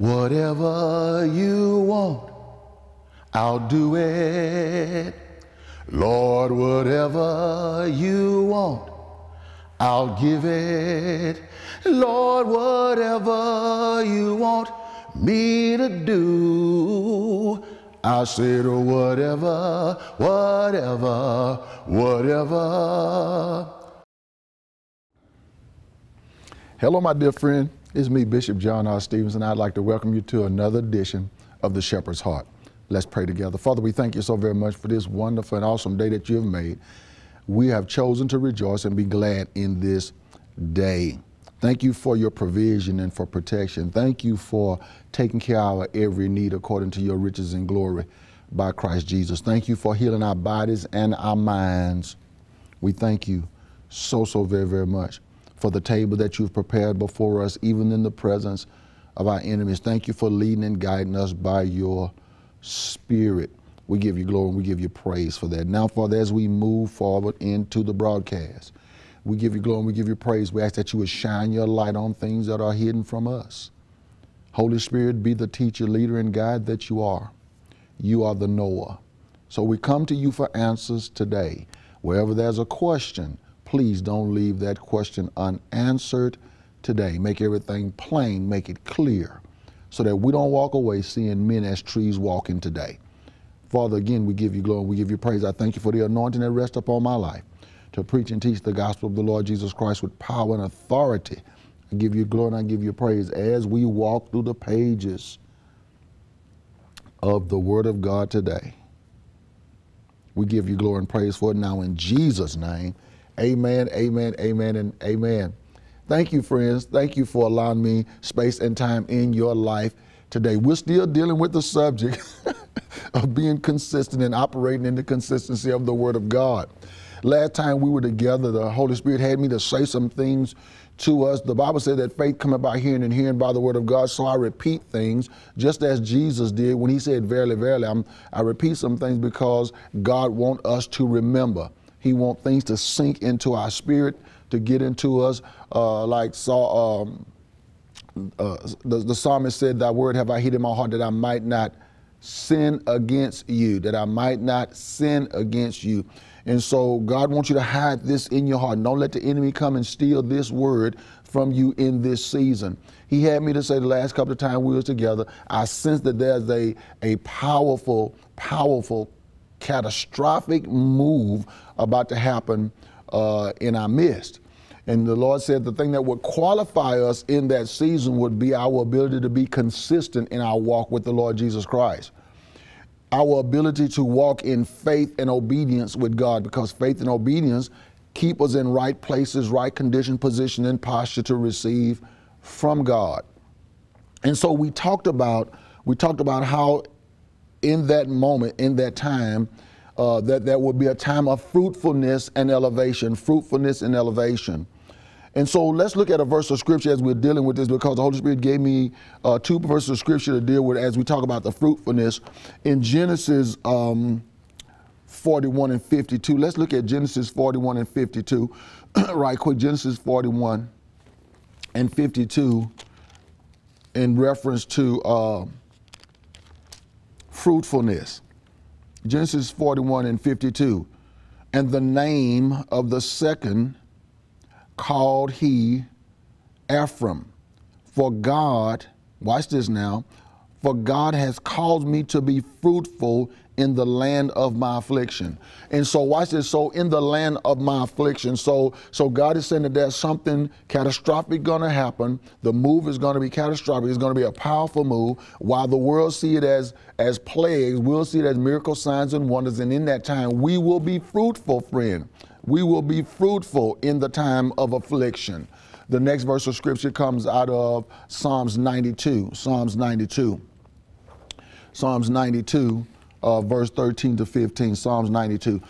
Whatever you want, I'll do it. Lord, whatever you want, I'll give it. Lord, whatever you want me to do, I said, whatever, whatever, whatever. Hello, my dear friend. It's me, Bishop John R. Stevenson, and I'd like to welcome you to another edition of The Shepherd's Heart. Let's pray together. Father, we thank you so very much for this wonderful and awesome day that you have made. We have chosen to rejoice and be glad in this day. Thank you for your provision and for protection. Thank you for taking care of our every need according to your riches and glory by Christ Jesus. Thank you for healing our bodies and our minds. We thank you so, so very, very much for the table that you've prepared before us, even in the presence of our enemies. Thank you for leading and guiding us by your Spirit. We give you glory and we give you praise for that. Now, Father, as we move forward into the broadcast, we give you glory and we give you praise. We ask that you would shine your light on things that are hidden from us. Holy Spirit, be the teacher, leader, and guide that you are. You are the knower. So we come to you for answers today. Wherever there's a question, please don't leave that question unanswered today. Make everything plain, make it clear, so that we don't walk away seeing men as trees walking today. Father, again, we give you glory, we give you praise. I thank you for the anointing that rests upon my life to preach and teach the gospel of the Lord Jesus Christ with power and authority. I give you glory and I give you praise as we walk through the pages of the Word of God today. We give you glory and praise for it now in Jesus' name. Amen, amen, amen, and amen. Thank you, friends. Thank you for allowing me space and time in your life today. We're still dealing with the subject of being consistent and operating in the consistency of the Word of God. Last time we were together, the Holy Spirit had me to say some things to us. The Bible said that faith cometh by hearing and hearing by the word of God. So I repeat things just as Jesus did when he said, Verily, verily. I'm, i repeat some things because God wants us to remember. He wants things to sink into our spirit, to get into us. Uh, like saw um, uh, the, the psalmist said, Thy word have I hid in my heart that I might not sin against you, that I might not sin against you. And so God wants you to hide this in your heart. Don't let the enemy come and steal this word from you in this season. He had me to say the last couple of times we were together, I sense that there's a, a powerful, powerful, catastrophic move about to happen uh, in our midst. And the Lord said the thing that would qualify us in that season would be our ability to be consistent in our walk with the Lord Jesus Christ. Our ability to walk in faith and obedience with God, because faith and obedience keep us in right places, right condition, position, and posture to receive from God. And so we talked about we talked about how in that moment, in that time, uh, that there would be a time of fruitfulness and elevation, fruitfulness and elevation. And so let's look at a verse of scripture as we're dealing with this because the Holy Spirit gave me uh, two verses of scripture to deal with as we talk about the fruitfulness. In Genesis um, 41 and 52, let's look at Genesis 41 and 52 right quick. Genesis 41 and 52 in reference to uh, fruitfulness. Genesis 41 and 52. And the name of the second called he Ephraim. For God, watch this now, for God has caused me to be fruitful in the land of my affliction. And so watch this. So in the land of my affliction. So so God is saying that there's something catastrophic to happen. The move is to be catastrophic. It's to be a powerful move. While the world see it as as plagues, we'll see it as miracle signs and wonders. And in that time, we will be fruitful, friend. We will be fruitful in the time of affliction. The next verse of scripture comes out of Psalms 92. Psalms 92. Psalms 92 uh, verse 13 to 15, Psalms 92.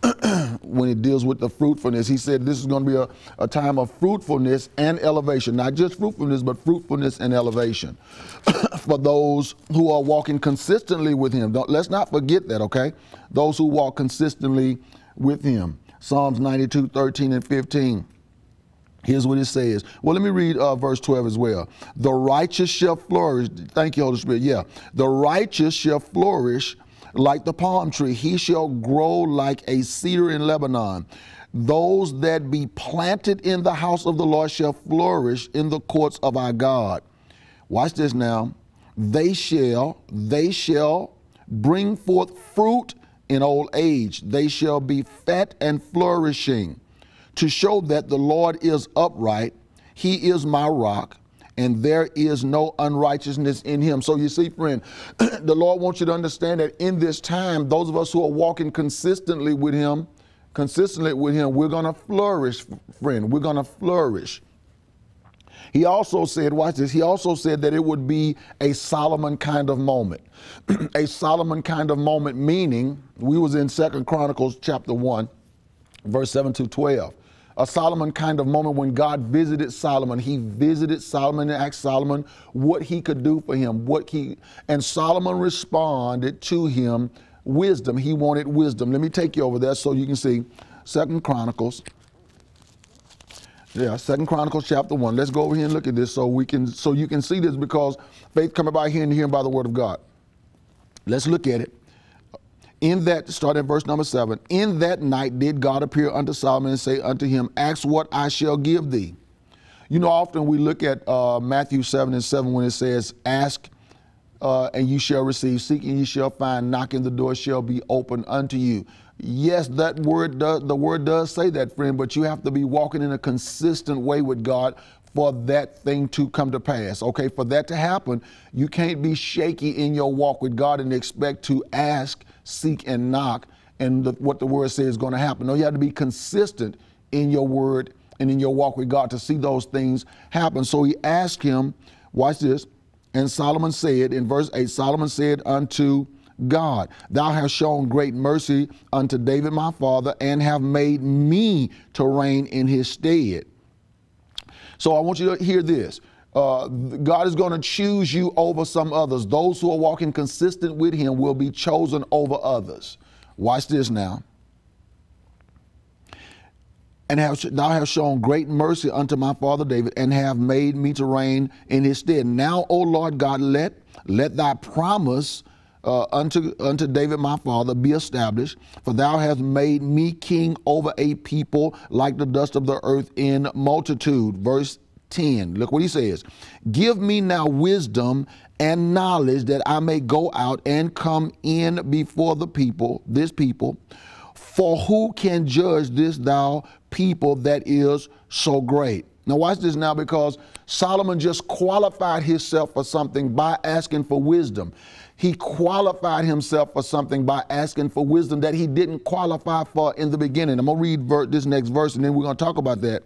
when it deals with the fruitfulness, he said this is going to be a, a time of fruitfulness and elevation. Not just fruitfulness, but fruitfulness and elevation for those who are walking consistently with him. Don't, let's not forget that, okay? Those who walk consistently with him. Psalms 92, 13 and 15. Here's what it says. Well, let me read uh, verse 12 as well. The righteous shall flourish. Thank you, Holy Spirit. Yeah. The righteous shall flourish like the palm tree. He shall grow like a cedar in Lebanon. Those that be planted in the house of the Lord shall flourish in the courts of our God. Watch this now. They shall, they shall bring forth fruit in old age. They shall be fat and flourishing to show that the Lord is upright. He is my rock, and there is no unrighteousness in him. So you see, friend, the Lord wants you to understand that in this time, those of us who are walking consistently with him, consistently with him, we're going to flourish, friend. We're going to flourish. He also said, watch this, he also said that it would be a Solomon kind of moment. a Solomon kind of moment, meaning, we was in Second Chronicles chapter 1, verse 7 to 12 a Solomon kind of moment when God visited Solomon. He visited Solomon and asked Solomon what he could do for him, what he and Solomon responded to him wisdom. He wanted wisdom. Let me take you over there so you can see Second Chronicles. Yeah, Second Chronicles chapter one. Let's go over here and look at this so we can so you can see this because faith coming by hearing hearing by the word of God. Let's look at it in that, start at verse number seven, in that night did God appear unto Solomon and say unto him, Ask what I shall give thee. You know, often we look at uh, Matthew 7 and 7 when it says, Ask uh, and you shall receive, seek and you shall find, knocking the door shall be open unto you. Yes, that word does, the word does say that, friend, but you have to be walking in a consistent way with God for that thing to come to pass. Okay, for that to happen, you can't be shaky in your walk with God and expect to ask seek, and knock, and the, what the word says is going to happen. No, you have to be consistent in your word and in your walk with God to see those things happen. So he asked him, watch this, and Solomon said in verse 8, Solomon said unto God, Thou hast shown great mercy unto David my father, and have made me to reign in his stead. So I want you to hear this. Uh, God is going to choose you over some others. Those who are walking consistent with Him will be chosen over others. Watch this now. And have, thou hast shown great mercy unto my father David, and have made me to reign in his stead. Now, O Lord God, let let thy promise uh, unto unto David my father be established. For thou hast made me king over a people like the dust of the earth in multitude. Verse 10. Look what he says. Give me now wisdom and knowledge that I may go out and come in before the people, this people. For who can judge this thou people that is so great? Now, watch this now because Solomon just qualified himself for something by asking for wisdom. He qualified himself for something by asking for wisdom that he didn't qualify for in the beginning. I'm going to read this next verse and then we're going to talk about that.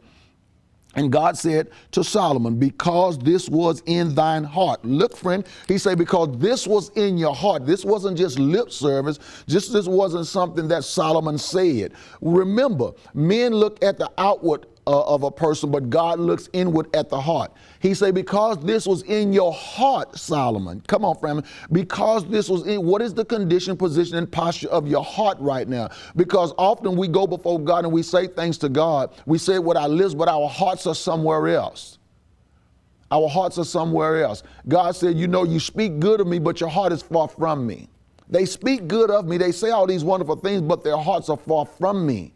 And God said to Solomon, because this was in thine heart. Look, friend, he said, because this was in your heart. This wasn't just lip service. Just this wasn't something that Solomon said. Remember, men look at the outward uh, of a person, but God looks inward at the heart. He say, because this was in your heart, Solomon. Come on, friend. Because this was in, what is the condition, position, and posture of your heart right now? Because often we go before God and we say things to God. We say what our lips, but our hearts are somewhere else. Our hearts are somewhere else. God said, you know, you speak good of me, but your heart is far from me. They speak good of me. They say all these wonderful things, but their hearts are far from me.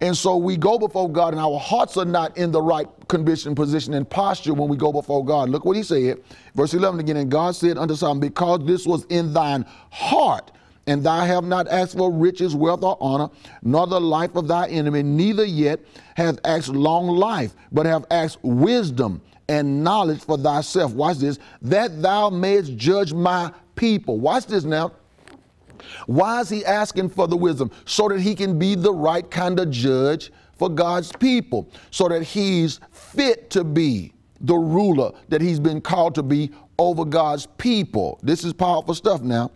And so we go before God, and our hearts are not in the right condition, position, and posture when we go before God. Look what he said. Verse 11 again. And God said unto Solomon, Because this was in thine heart, and thou have not asked for riches, wealth, or honor, nor the life of thy enemy, neither yet have asked long life, but have asked wisdom and knowledge for thyself. Watch this, that thou mayest judge my people. Watch this now. Why is he asking for the wisdom? So that he can be the right kind of judge for God's people, so that he's fit to be the ruler that he's been called to be over God's people. This is powerful stuff now.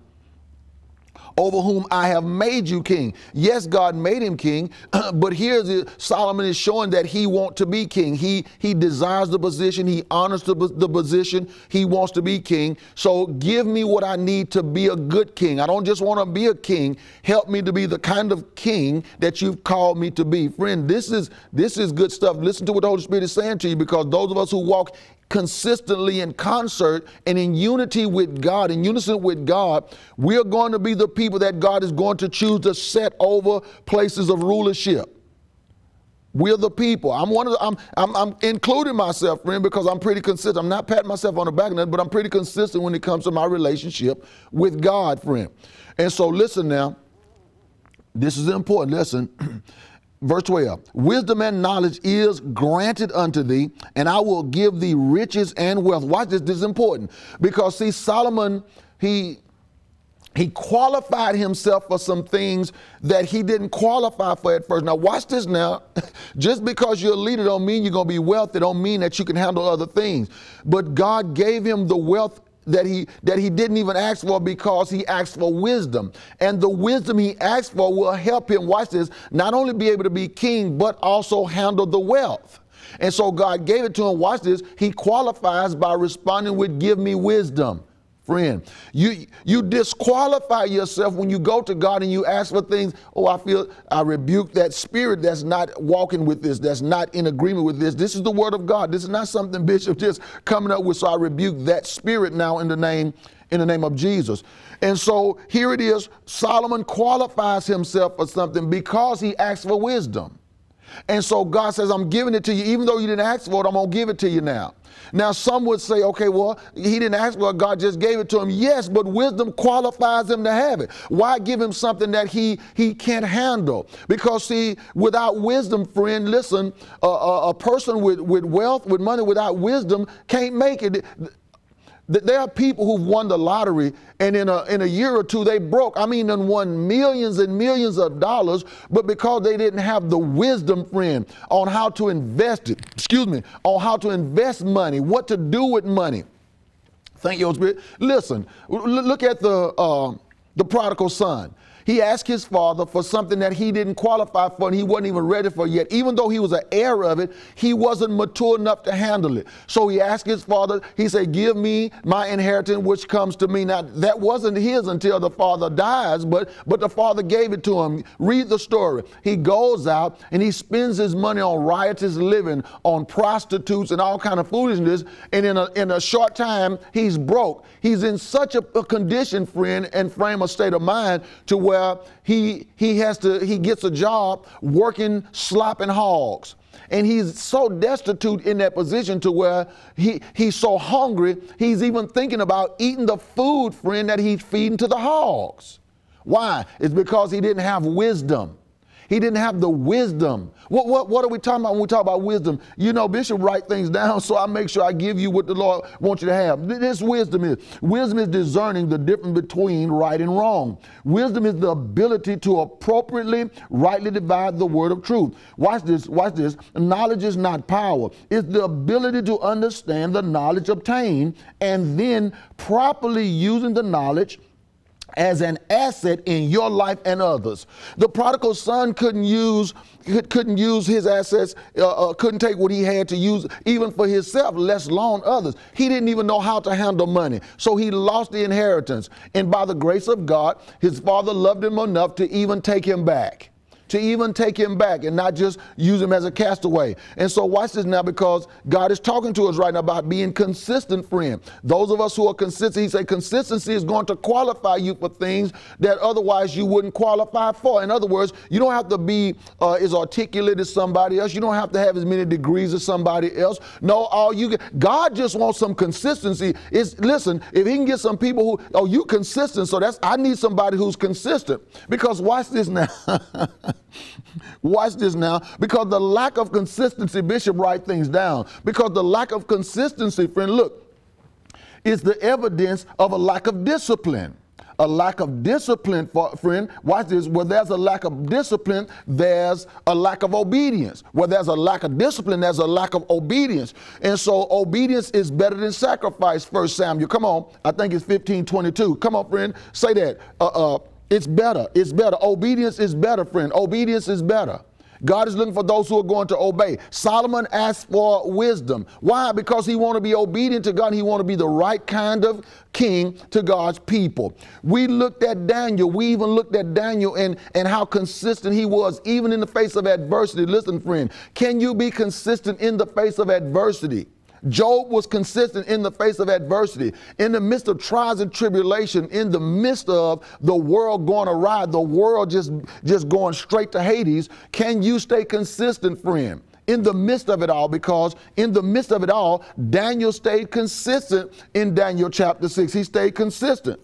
Over whom I have made you king. Yes, God made him king, but here's the, Solomon is showing that he wants to be king. He he desires the position. He honors the, the position. He wants to be king. So give me what I need to be a good king. I don't just want to be a king. Help me to be the kind of king that you've called me to be. Friend, this is this is good stuff. Listen to what the Holy Spirit is saying to you because those of us who walk consistently in concert and in unity with God, in unison with God, we're going to be the people that God is going to choose to set over places of rulership. We're the people. I'm one of the, I'm, I'm, I'm including myself, friend, because I'm pretty consistent. I'm not patting myself on the back, but I'm pretty consistent when it comes to my relationship with God, friend. And so listen now, this is important. Listen. verse 12 wisdom and knowledge is granted unto thee and i will give thee riches and wealth watch this this is important because see solomon he he qualified himself for some things that he didn't qualify for at first. Now, watch this now. Just because you're a leader don't mean you're going to be wealthy, don't mean that you can handle other things. But God gave him the wealth that he that he didn't even ask for because he asked for wisdom. And the wisdom he asked for will help him watch this not only be able to be king but also handle the wealth. And so god gave it to him watch this he qualifies by responding with give me wisdom friend. You you disqualify yourself when you go to God and you ask for things. Oh, I feel I rebuke that spirit that's not walking with this, that's not in agreement with this. This is the word of God. This is not something Bishop just coming up with. So I rebuke that spirit now in the name in the name of Jesus. And so here it is. Solomon qualifies himself for something because he asks for wisdom. And so God says, I'm giving it to you, even though you didn't ask for it, I'm gonna give it to you now. Now, some would say, okay, well, he didn't ask for it, God just gave it to him. Yes, but wisdom qualifies him to have it. Why give him something that he, he can't handle? Because, see, without wisdom, friend, listen, a, a, a person with, with wealth, with money, without wisdom can't make it. There are people who've won the lottery and in a, in a year or two they broke. I mean, and won millions and millions of dollars, but because they didn't have the wisdom, friend, on how to invest it, excuse me, on how to invest money, what to do with money. Thank you, Holy Spirit. Listen, look at the, uh, the prodigal son. He asked his father for something that he didn't qualify for and he wasn't even ready for yet. Even though he was an heir of it, he wasn't mature enough to handle it. So he asked his father, he said, Give me my inheritance which comes to me. Now, that wasn't his until the father dies, but, but the father gave it to him. Read the story. He goes out and he spends his money on riotous living, on prostitutes and all kind of foolishness. And in a, in a short time, he's broke. He's in such a, a condition, friend, and frame of state of mind to where where he, he has to, he gets a job working slopping hogs. And he's so destitute in that position to where he, he's so hungry, he's even thinking about eating the food, friend, that he's feeding to the hogs. Why? It's because he didn't have wisdom. He didn't have the wisdom. What, what, what are we talking about when we talk about wisdom? You know, Bishop write things down, so I make sure I give you what the Lord wants you to have. This wisdom is wisdom is discerning the difference between right and wrong. Wisdom is the ability to appropriately, rightly divide the word of truth. Watch this, watch this. Knowledge is not power. It's the ability to understand the knowledge obtained and then properly using the knowledge as an asset in your life and others. The prodigal son couldn't use couldn't use his assets, uh, uh, couldn't take what he had to use even for himself, less alone others. He didn't even know how to handle money, so he lost the inheritance. And by the grace of God, his father loved him enough to even take him back to even take him back and not just use him as a castaway. And so watch this now because God is talking to us right now about being consistent, friend. Those of us who are consistent, he said consistency is going to qualify you for things that otherwise you wouldn't qualify for. In other words, you don't have to be uh, as articulate as somebody else. You don't have to have as many degrees as somebody else. No, all you get, God just wants some consistency. Is listen, if he can get some people who, oh, you consistent, so that's I need somebody who's consistent. Because watch this now. Watch this now. Because the lack of consistency, Bishop write things down. Because the lack of consistency, friend, look, is the evidence of a lack of discipline. A lack of discipline, for, friend. Watch this. Where there's a lack of discipline, there's a lack of obedience. Where there's a lack of discipline, there's a lack of obedience. And so obedience is better than sacrifice, First Samuel. Come on. I think it's 1522. Come on, friend. Say that. Uh, uh, It's better. It's better. Obedience is better, friend. Obedience is better. God is looking for those who are going to obey. Solomon asked for wisdom. Why? Because he want to be obedient to God. he want to be the right kind of king to God's people. We looked at Daniel. We even looked at Daniel and, and how consistent he was, even in the face of adversity. Listen, friend, can you be consistent in the face of adversity? Job was consistent in the face of adversity, in the midst of trials and tribulation, in the midst of the world going awry, the world just, just going straight to Hades. Can you stay consistent, friend? in the midst of it all because in the midst of it all, Daniel stayed consistent in Daniel chapter 6. He stayed consistent.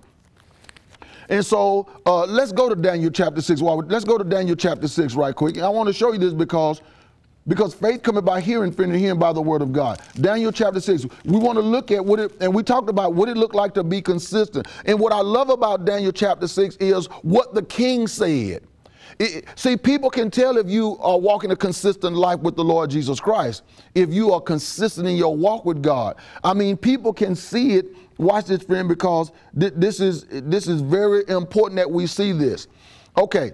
And so uh, let's go to Daniel chapter 6. Let's go to Daniel chapter 6 right quick. I want to show you this because because faith coming by hearing, friend, and hearing by the word of God. Daniel chapter 6. We want to look at what it, and we talked about what it looked like to be consistent. And what I love about Daniel chapter 6 is what the king said. It, see, people can tell if you are walking a consistent life with the Lord Jesus Christ, if you are consistent in your walk with God. I mean, people can see it. Watch this, friend, because th- this is this is very important that we see this. Okay,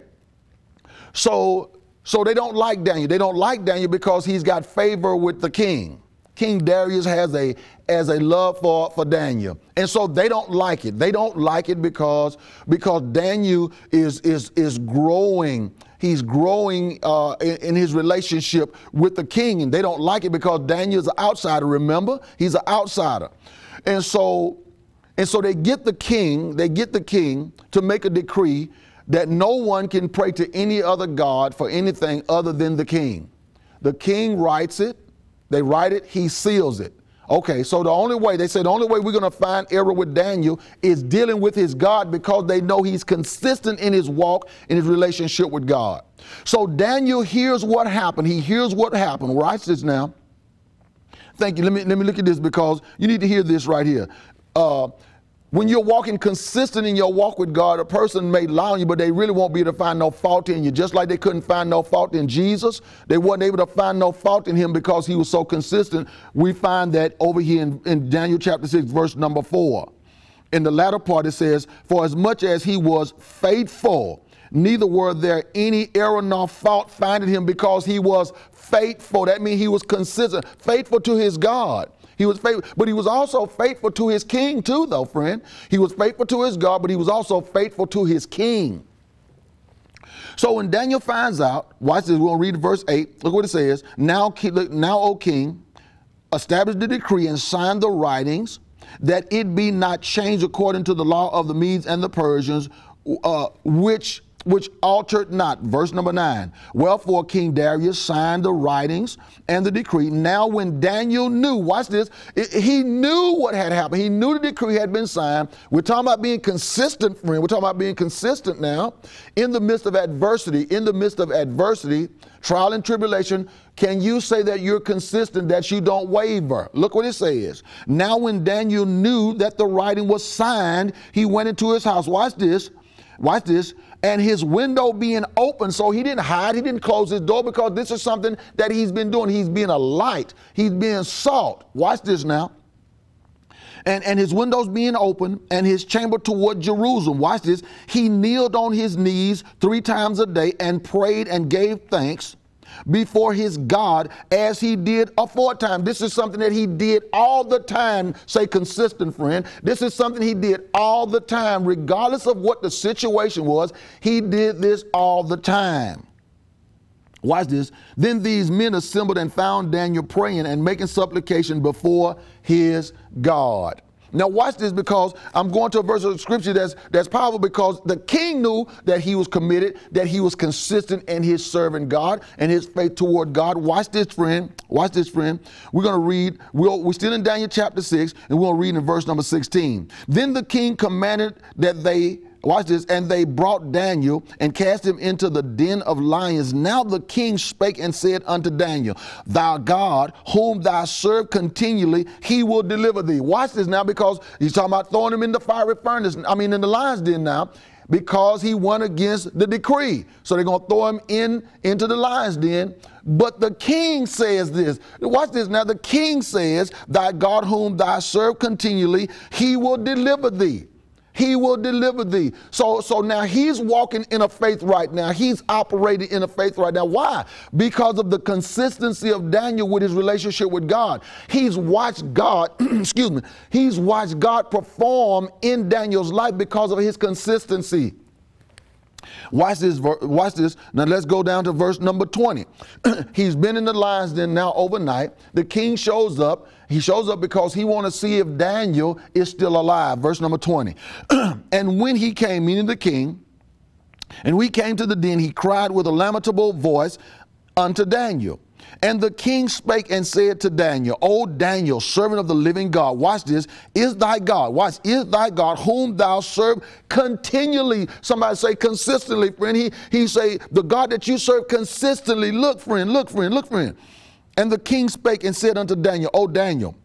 so so they don't like Daniel. They don't like Daniel because he's got favor with the king. King Darius has a as a love for, for Daniel. And so they don't like it. They don't like it because because Daniel is is is growing. He's growing uh, in, in, his relationship with the king, and they don't like it because Daniel's an outsider. Remember, he's an outsider, and so and so they get the king. They get the king to make a decree that no one can pray to any other God for anything other than the king. The king writes it, they write it, he seals it. Okay, so the only way, they say the only way we're going to find error with Daniel is dealing with his God because they know he's consistent in his walk, in his relationship with God. So Daniel hears what happened. He hears what happened. Writes this now. Thank you. Let me, let me look at this because you need to hear this right here. Uh, when you're walking consistent in your walk with God, a person may lie on you, but they really won't be able to find no fault in you. Just like they couldn't find no fault in Jesus, they weren't able to find no fault in him because he was so consistent. We find that over here in, in Daniel chapter 6, verse number 4. In the latter part, it says, For as much as he was faithful, neither were there any error nor fault finding him because he was faithful. That means he was consistent, faithful to his God. He was faithful, but he was also faithful to his king too, though, friend. He was faithful to his God, but he was also faithful to his king. So when Daniel finds out, watch this, we'll read verse 8. Look what it says. Now, now, O king, establish the decree and sign the writings, that it be not changed according to the law of the Medes and the Persians, uh, which which altered not. Verse number nine. Wherefore King Darius signed the writings and the decree. Now, when Daniel knew, watch this, he knew what had happened. He knew the decree had been signed. We're talking about being consistent, friend. We're talking about being consistent now in the midst of adversity. In the midst of adversity, trial and tribulation, can you say that you're consistent, that you don't waver? Look what it says. Now, when Daniel knew that the writing was signed, he went into his house. Watch this. Watch this and his window being open. So he didn't hide, he didn't close his door because this is something that he's been doing. He's being a light, he's being salt. Watch this now. And, and his windows being open and his chamber toward Jerusalem. Watch this. He kneeled on his knees three times a day and prayed and gave thanks before his God as he did aforetime. This is something that he did all the time. Say consistent, friend. This is something he did all the time, regardless of what the situation was. He did this all the time. Watch this. Then these men assembled and found Daniel praying and making supplication before his God. Now watch this because I'm going to a verse of scripture that's that's powerful because the king knew that he was committed, that he was consistent in his serving God and his faith toward God. Watch this, friend. Watch this, friend. We're going to read, we'll, we're still in Daniel chapter 6, and we'll read in verse number 16. Then the king commanded that they Watch this. And they brought Daniel and cast him into the den of lions. Now the king spake and said unto Daniel, Thou God, whom thou serve continually, he will deliver thee. Watch this now because he's talking about throwing him in the fiery furnace. I mean, in the lion's den now because he went against the decree. So they're going to throw him in into the lion's den. But the king says this. Watch this. Now the king says, Thy God whom thou serve continually, he will deliver thee. He will deliver thee. So, so now he's walking in a faith right now. He's operating in a faith right now. Why? Because of the consistency of Daniel with his relationship with God. He's watched God, excuse me, he's watched God perform in Daniel's life because of his consistency. Watch this. Watch this. Now let's go down to verse number 20. He's been in the lion's den now overnight. The king shows up. He shows up because he want to see if Daniel is still alive. Verse number 20. and when he came, meaning the king, and we came to the den, he cried with a lamentable voice unto Daniel. And the king spake and said to Daniel, O Daniel, servant of the living God, watch this, is thy God, watch, is thy God whom thou serve continually. Somebody say consistently, friend. He, he say, the God that you serve consistently. Look, friend, look, friend, look, friend. And the king spake and said unto Daniel, O Daniel,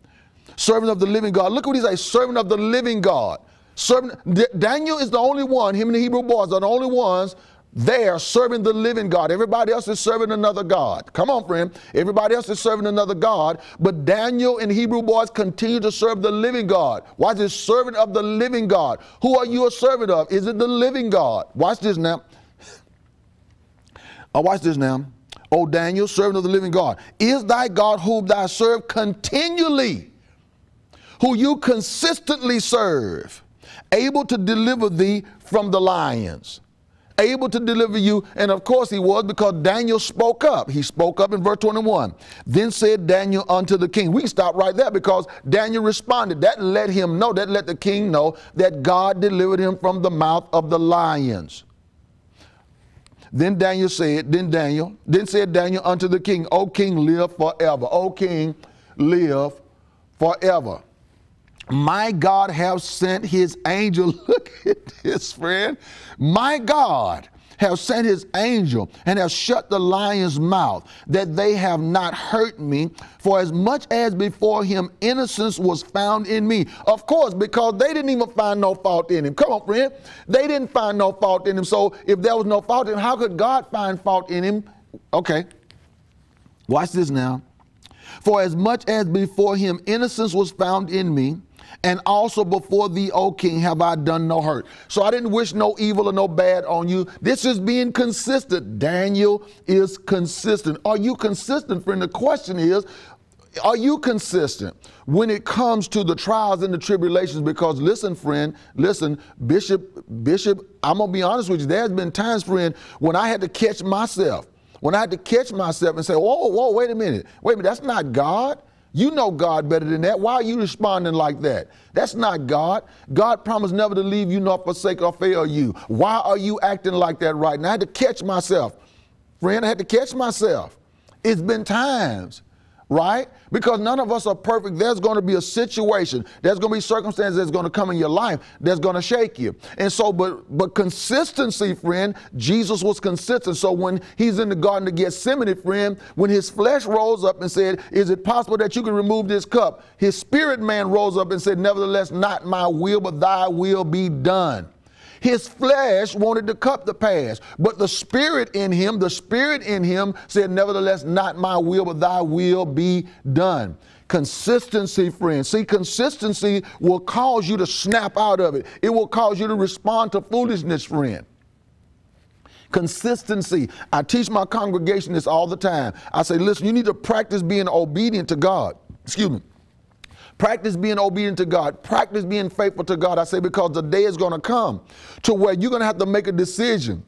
servant of the living God. Look what he say, servant of the living God. Servant, Daniel is the only one, him and the Hebrew boys are the only ones there serving the living God. Everybody else is serving another God. Come on, friend. Everybody else is serving another God. But Daniel and Hebrew boys continue to serve the living God. Watch this servant of the living God. Who are you a servant of? Is it the living God? Watch this now. Oh, watch this now. O Daniel, servant of the living God, is thy God whom thou serve continually, who you consistently serve, able to deliver thee from the lions? Able to deliver you. And of course he was because Daniel spoke up. He spoke up in verse 21. Then said Daniel unto the king. We stop right there because Daniel responded. That let him know, that let the king know that God delivered him from the mouth of the lions. Then Daniel said, then Daniel, then said Daniel unto the king, O king, live forever. O king, live forever my God have sent his angel. Look at this, friend. My God have sent his angel and have shut the lion's mouth, that they have not hurt me, for as much as before him innocence was found in me. Of course, because they didn't even find no fault in him. Come on, friend. They didn't find no fault in him. So if there was no fault in him, how could God find fault in him? Okay. Watch this now. For as much as before him innocence was found in me, and also before thee, O king, have I done no hurt. So I didn't wish no evil or no bad on you. This is being consistent. Daniel is consistent. Are you consistent, friend? The question is, are you consistent when it comes to the trials and the tribulations? Because listen, friend, listen, Bishop, Bishop, I'm gonna be honest with you. There's been times, friend, when I had to catch myself, when I had to catch myself and say, whoa, whoa, wait a minute, wait a minute, that's not God. You know God better than that. Why are you responding like that? That's not God. God promised never to leave you nor forsake or fail you. Why are you acting like that right now? I had to catch myself. Friend, I had to catch myself. It's been times right? Because none of us are perfect. There's going to be a situation, there's going to be circumstances that's going to come in your life that's going to shake you. And so, but but consistency, friend, Jesus was consistent. So when he's in the Garden of Gethsemane, friend, when his flesh rose up and said, Is it possible that you can remove this cup? His spirit man rose up and said, Nevertheless, not my will, but thy will be done. His flesh wanted to cup the pass, but the spirit in him, the spirit in him said, Nevertheless, not my will, but thy will be done. Consistency, friends. See, consistency will cause you to snap out of it, it will cause you to respond to foolishness, friend. Consistency. I teach my congregation this all the time. I say, listen, you need to practice being obedient to God. Excuse me. Practice being obedient to God. Practice being faithful to God. I say because the day is going to come to where you're going to have to make a decision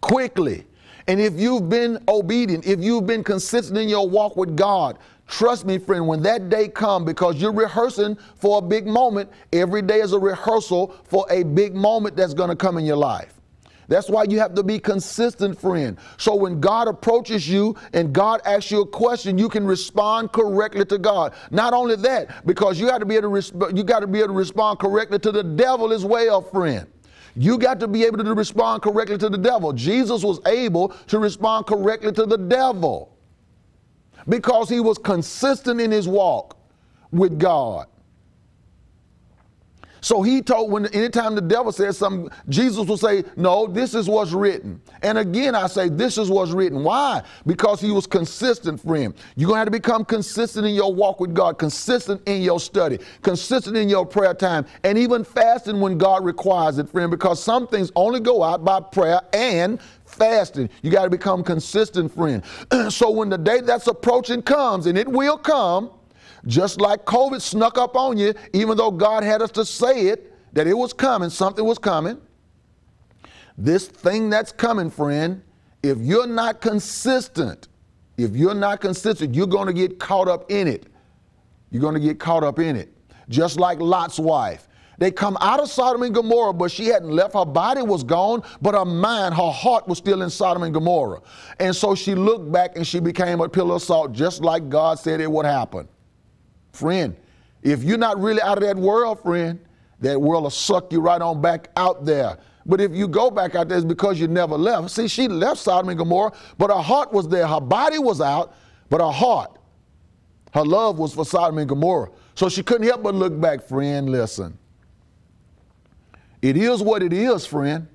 quickly. And if you've been obedient, if you've been consistent in your walk with God, trust me, friend, when that day comes, because you're rehearsing for a big moment, every day is a rehearsal for a big moment that's going to come in your life. That's why you have to be consistent, friend. So when God approaches you and God asks you a question, you can respond correctly to God. Not only that, because you got to be able to you got to be able to respond correctly to the devil as well, friend. You got to be able to respond correctly to the devil. Jesus was able to respond correctly to the devil because he was consistent in his walk with God. So he told when anytime the devil says something, Jesus will say, No, this is what's written. And again, I say, This is what's written. Why? Because he was consistent, friend. You're gonna have to become consistent in your walk with God, consistent in your study, consistent in your prayer time, and even fasting when God requires it, friend, because some things only go out by prayer and fasting. You got to become consistent, friend. so when the day that's approaching comes, and it will come, just like COVID snuck up on you, even though God had us to say it, that it was coming, something was coming. This thing that's coming, friend, if you're not consistent, if you're not consistent, you're going to get caught up in it. You're going to get caught up in it. Just like Lot's wife. They come out of Sodom and Gomorrah, but she hadn't left. Her body was gone, but her mind, her heart was still in Sodom and Gomorrah. And so she looked back and she became a pillar of salt, just like God said it would happen. Friend, if you're not really out of that world, friend, that world will suck you right on back out there. But if you go back out there, it's because you never left. See, she left Sodom and Gomorrah, but her heart was there. Her body was out, but her heart, her love was for Sodom and Gomorrah. So she couldn't help but look back, friend. Listen. It is what it is, friend.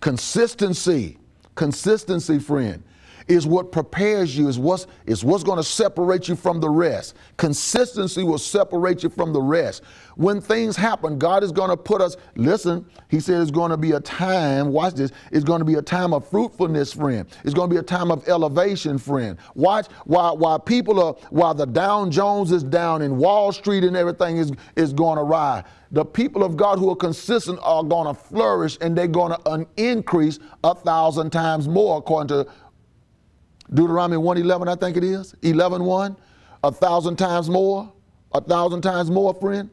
Consistency. Consistency, friend is what prepares you, is what's, is what's going to separate you from the rest. Consistency will separate you from the rest. When things happen, God is going to put us, listen, He said it's going to be a time, watch this, it's going to be a time of fruitfulness, friend. It's going to be a time of elevation, friend. Watch, while, while people are, while the Dow Jones is down and Wall Street and everything is, is going to rise, the people of God who are consistent are going to flourish and they're going to increase a thousand times more, according to Deuteronomy 111, I think it is. 11 1. A thousand times more. A thousand times more, friend.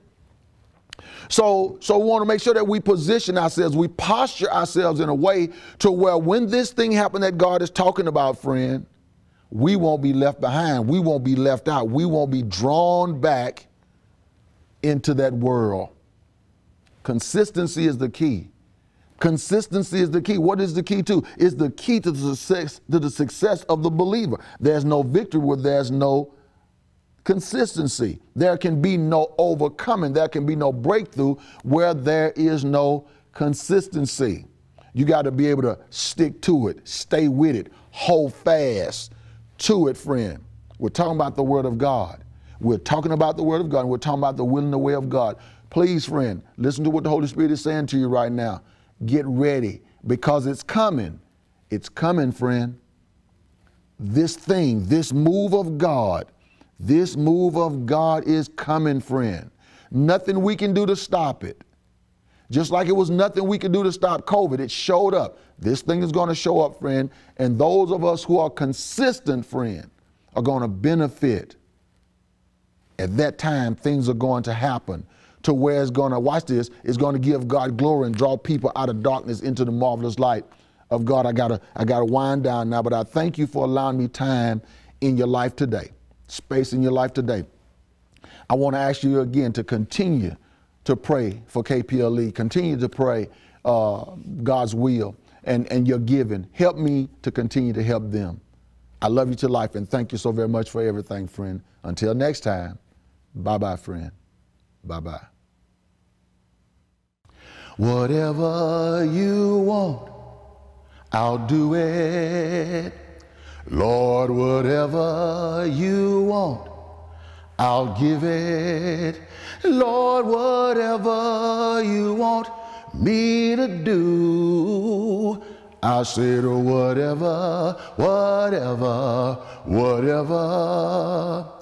So, so we want to make sure that we position ourselves, we posture ourselves in a way to where when this thing happens that God is talking about, friend, we won't be left behind. We won't be left out. We won't be drawn back into that world. Consistency is the key. Consistency is the key. What is the key to? Is the key to the success to the success of the believer. There's no victory where there's no consistency. There can be no overcoming. There can be no breakthrough where there is no consistency. You got to be able to stick to it, stay with it, hold fast to it, friend. We're talking about the Word of God. We're talking about the Word of God. And we're talking about the will and the way of God. Please, friend, listen to what the Holy Spirit is saying to you right now. Get ready because it's coming. It's coming, friend. This thing, this move of God, this move of God is coming, friend. Nothing we can do to stop it. Just like it was nothing we could do to stop COVID, it showed up. This thing is going to show up, friend. And those of us who are consistent, friend, are going to benefit. At that time, things are going to happen to where it's going to, watch this, it's going to give God glory and draw people out of darkness into the marvelous light of God. I gotta, I gotta wind down now, but I thank you for allowing me time in your life today, space in your life today. I want to ask you again to continue to pray for KPLE, continue to pray uh, God's will and, and your giving. Help me to continue to help them. I love you to life and thank you so very much for everything, friend. Until next time, bye bye, friend. Bye bye. Whatever you want, I'll do it. Lord, whatever you want, I'll give it. Lord, whatever you want me to do, I said, whatever, whatever, whatever